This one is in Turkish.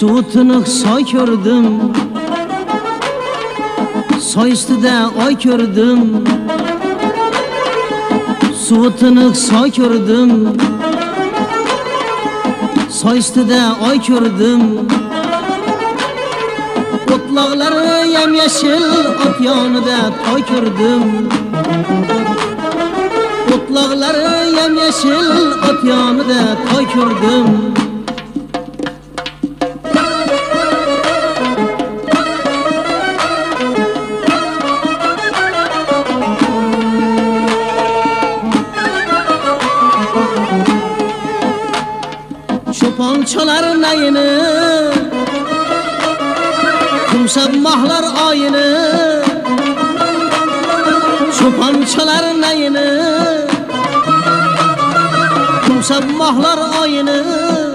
Suvi tiniq soy ko'rdim Soy ustida oy ko'rdim Suvi tiniq soy ko'rdim Soy ustida oy ko'rdim O'tloqlari yam yashil ot yonida toy ko'rdim O'tloqlari yam yashil ot yonida toy ko'rdim Çopan çalar nayını Kumsab mahlar ayını Çopan çalar nayını Kumsab mahlar ayını